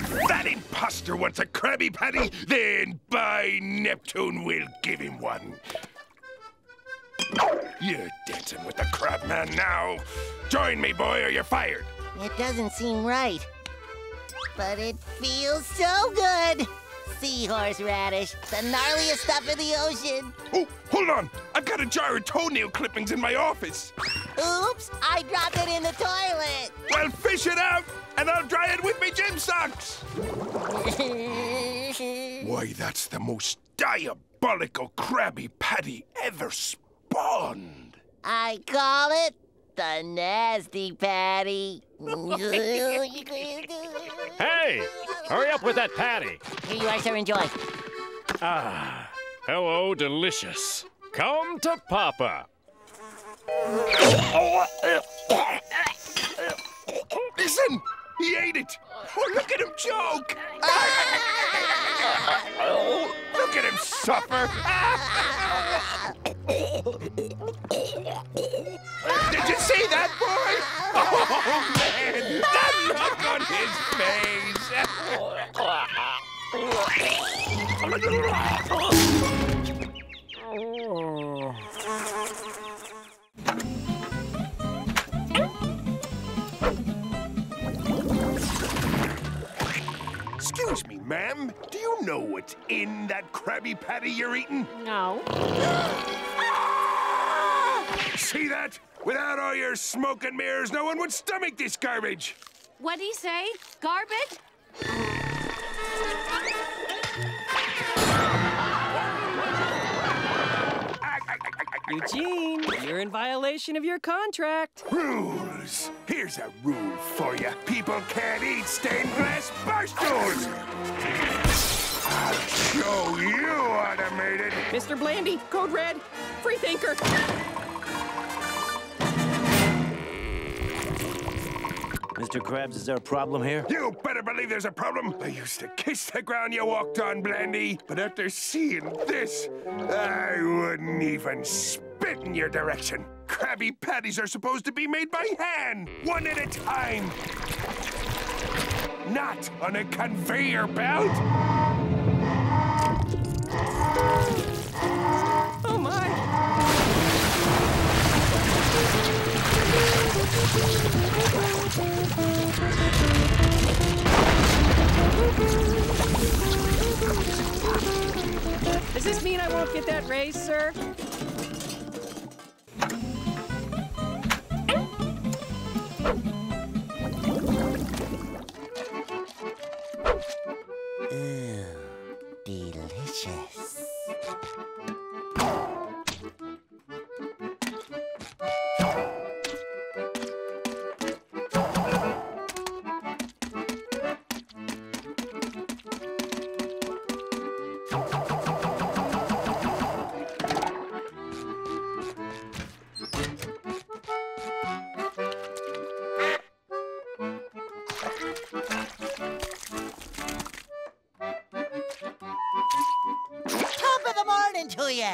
If that imposter wants a Krabby Patty, then by Neptune we'll give him one. You're dancing with the crab man now. Join me, boy, or you're fired. It doesn't seem right. But it feels so good. Seahorse radish, the gnarliest stuff in the ocean. Oh, hold on. I've got a jar of toenail clippings in my office. Oops, I dropped it in the toilet. Well, fish it out, and I'll dry it with me gym socks. Why, that's the most diabolical Krabby Patty ever spawned. I call it the nasty patty. Hey! Hurry up with that patty! Here you are, sir. Enjoy. Ah, hello, delicious. Come to Papa. Listen, he ate it. Oh, look at him choke. look at him suffer. Did you see that, boy? Oh, man, that look on his face. Excuse me, ma'am. Do you know what's in that Krabby Patty you're eating? No. See that? Without all your smoke and mirrors, no one would stomach this garbage. What'd he say? Garbage? Eugene, you're in violation of your contract. Rules. Here's a rule for you. People can't eat stained glass bar stools. I'll show you, automated. Mr. Blandy, Code Red, free Mr. Krabs, is there a problem here? You better believe there's a problem. I used to kiss the ground you walked on, Blandy. But after seeing this, I wouldn't even spit in your direction. Krabby Patties are supposed to be made by hand, one at a time. Not on a conveyor belt. That raise, sir? You.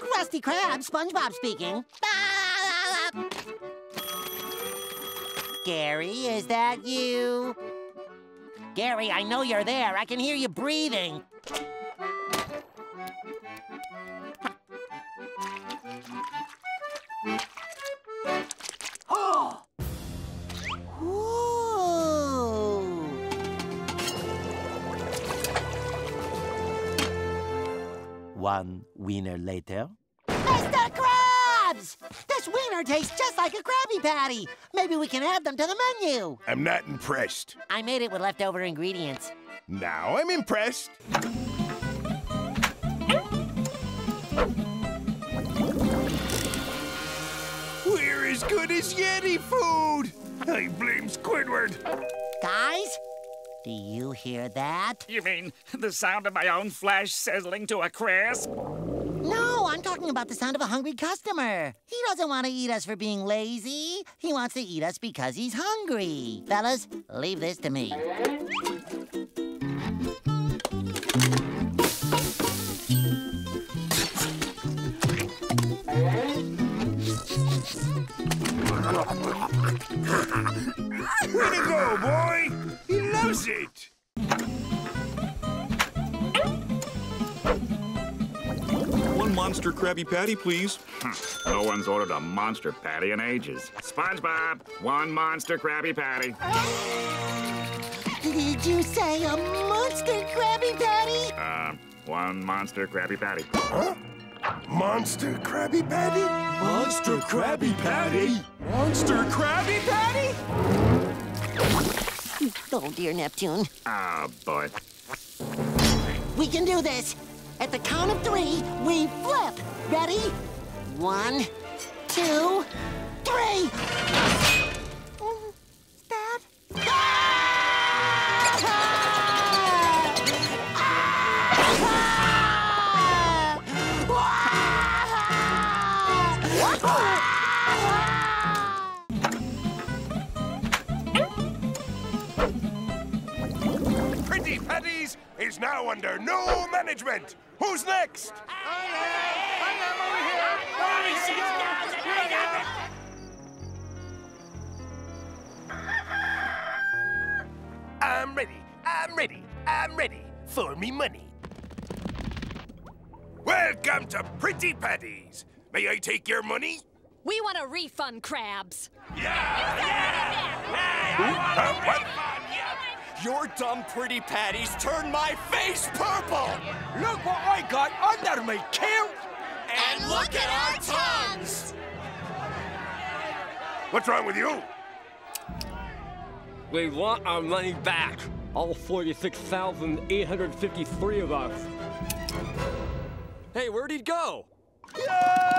Krusty Krab, SpongeBob speaking. Gary, is that you? Gary, I know you're there. I can hear you breathing. One wiener later. Mr. Krabs! This wiener tastes just like a Krabby Patty. Maybe we can add them to the menu. I'm not impressed. I made it with leftover ingredients. Now I'm impressed. We're as good as Yeti food. I blame Squidward. Guys, do you hear that? You mean the sound of my own flesh sizzling to a crisp? No, I'm talking about the sound of a hungry customer. He doesn't want to eat us for being lazy. He wants to eat us because he's hungry. Fellas, leave this to me. Way to go, boy! loves it! One monster Krabby Patty, please. Hmm. no one's ordered a monster patty in ages. SpongeBob, one monster Krabby Patty. Did you say a monster Krabby Patty? Uh, one monster Krabby Patty. Huh? Monster Krabby Patty? Monster Krabby Patty? Monster Krabby Patty? Oh, dear Neptune. Oh, boy. We can do this. At the count of three, we flip. Ready? One, two, three. Oh, Dad? Pretty now under no management. Who's next? I'm ready. I'm ready. I'm ready for me money. Welcome to Pretty Patties. May I take your money? We want a refund, Krabs. Your dumb pretty patties turned my face purple! Look what I got under me kilt! And look at our tongues! What's wrong with you? We want our money back. All 46,853 of us. Hey, where'd he go? My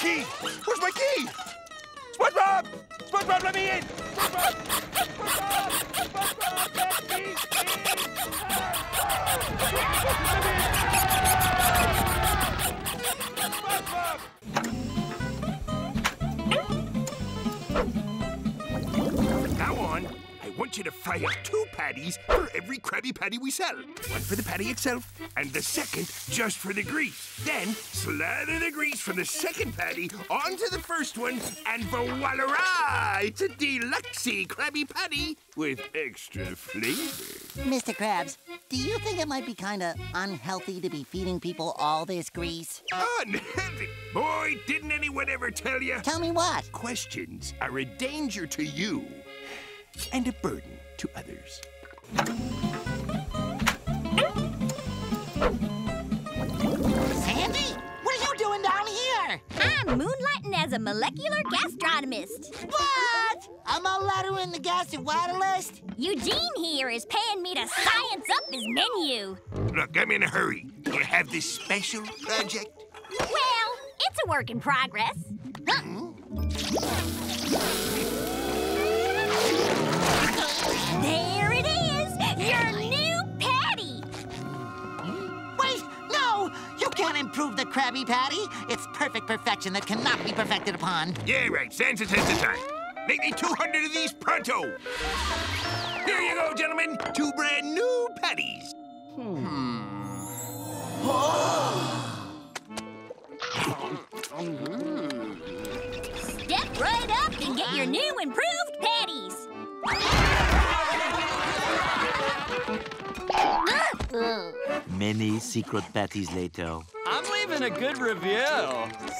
key! Where's my key? SpongeBob! SpongeBob, let me in! SpongeBob! SpongeBob! SpongeBob, let me in! SpongeBob! Now on, I want you to up two patties for every Krabby Patty we sell. One for the patty itself, and the second just for the grease. Then slather the grease from the second patty onto the first one, and voila! It's a deluxe Krabby Patty with extra flavor. Mr. Krabs, do you think it might be kind of unhealthy to be feeding people all this grease? Unhealthy! Boy, didn't anyone ever tell you? Tell me what? Questions are a danger to you and a burden to others. Sandy? What are you doing down here? I'm moonlighting as a molecular gastronomist. What? I'm a letter in the gastroenterologist. Eugene here is paying me to science up his menu. Look, I'm in a hurry. You have this special project? Well, it's a work in progress. There it is! Your new patty! Wait, no! You can't improve the Krabby Patty. It's perfect perfection that cannot be perfected upon. Yeah, right. Sans a test of time. Make me 200 of these pronto. Here you go, gentlemen. Two brand new patties. Hmm! Step right up and get your new improved patties! Many secret patties later. I'm leaving a good review.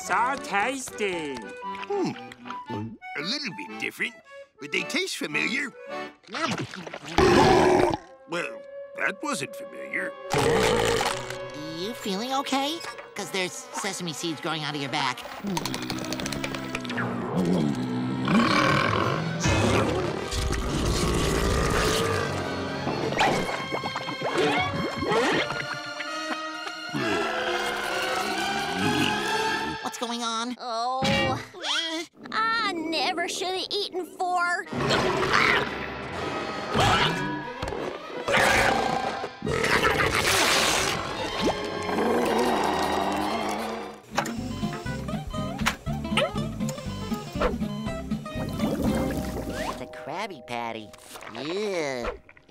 So tasty. Hmm. A little bit different, but they taste familiar. well, that wasn't familiar. You feeling okay? Because there's sesame seeds growing out of your back.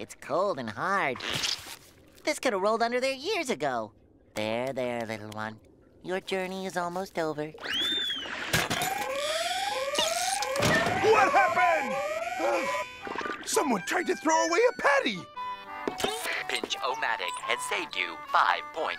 It's cold and hard. This could have rolled under there years ago. There, there, little one. Your journey is almost over. What happened? Someone tried to throw away a patty! Pinch-O-Matic has saved you 5.2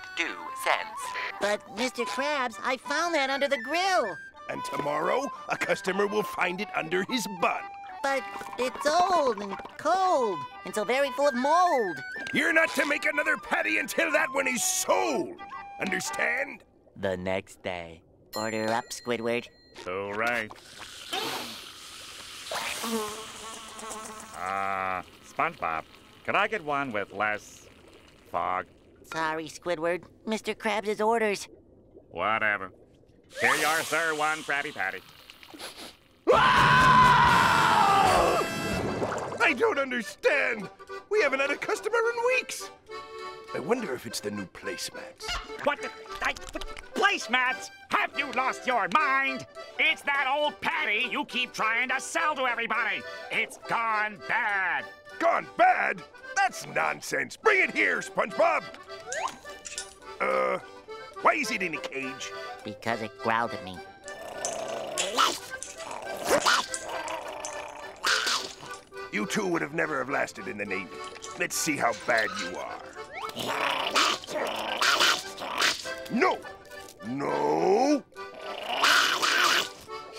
cents. But, Mr. Krabs, I found that under the grill. And tomorrow, a customer will find it under his bun. But it's old and cold, and so very full of mold. You're not to make another patty until that one is sold. Understand? The next day. Order up, Squidward. All right. Uh, SpongeBob, could I get one with less fog? Sorry, Squidward. Mr. Krabs' orders. Whatever. Here you are, sir. One Krabby Patty. I don't understand. We haven't had a customer in weeks. I wonder if it's the new placemats. What the? I, placemats? Have you lost your mind? It's that old patty you keep trying to sell to everybody. It's gone bad. Gone bad? That's nonsense. Bring it here, SpongeBob. Uh, why is it in a cage? Because it growled at me. You two would have never have lasted in the Navy. Let's see how bad you are. No! No!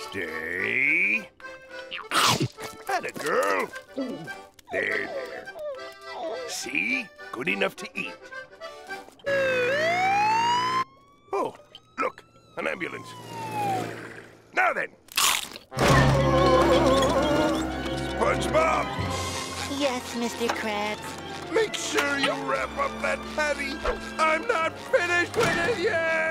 Stay. Atta girl. There, there. See? Good enough to eat. Oh, look, an ambulance. Now then. SpongeBob, Yes, Mr. Krabs. make sure you wrap up that patty. I'm not finished with it yet.